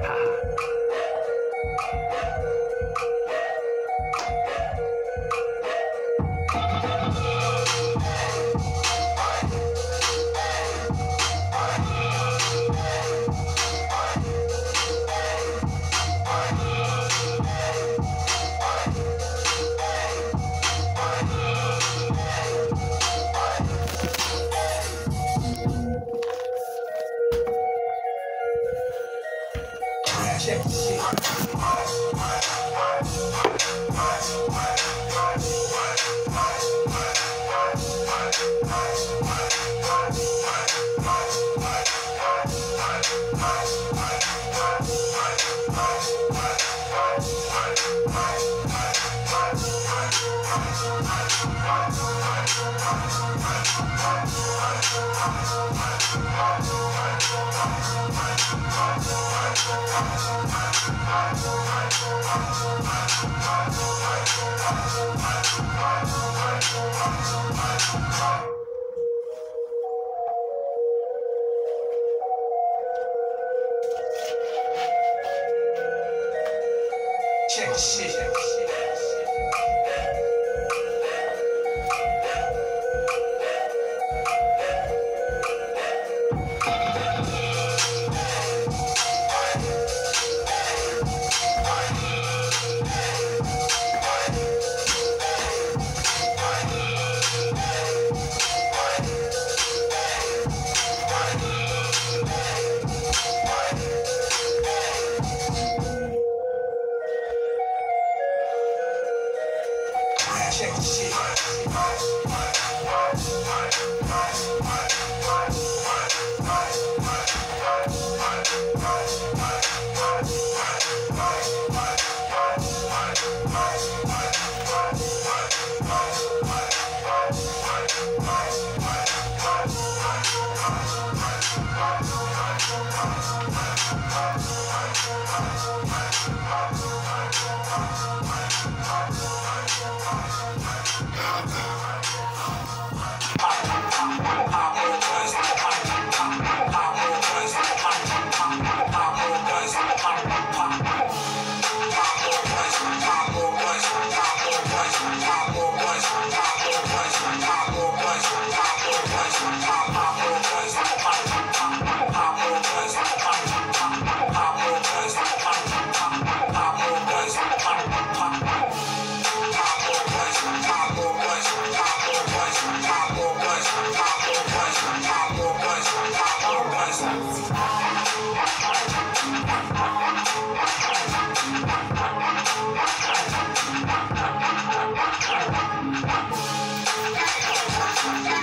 Check the Check the shit. Check shit. Check the shit. Thank Yeah.